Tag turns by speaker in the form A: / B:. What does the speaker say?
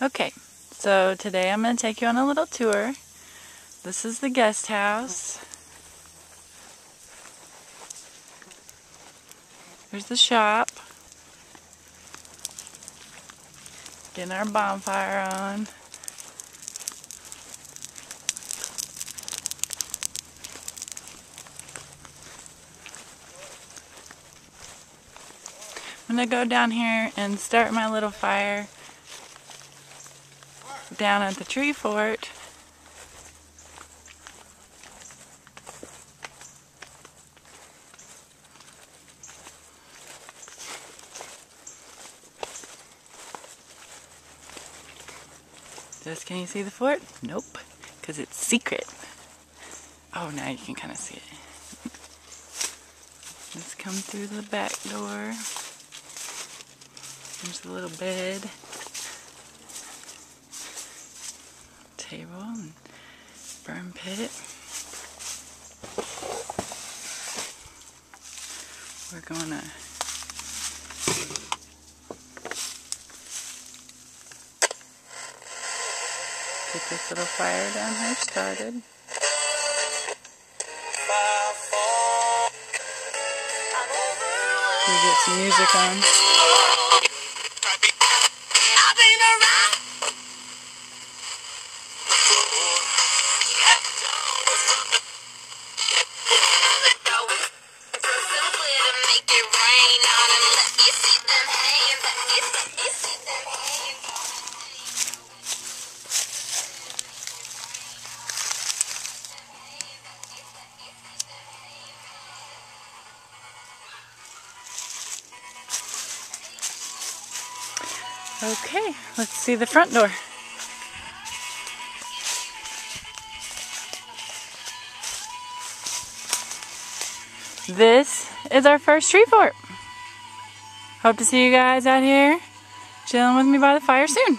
A: Okay, so today I'm going to take you on a little tour. This is the guest house. Here's the shop. Getting our bonfire on. I'm going to go down here and start my little fire down at the tree fort. Just can you see the fort? Nope, because it's secret. Oh, now you can kind of see it. Let's come through the back door. There's a little bed. Table and burn pit. We're gonna get this little fire down here started. We get some music on. Okay, let's see the front door. This is our first tree fort. Hope to see you guys out here chilling with me by the fire soon.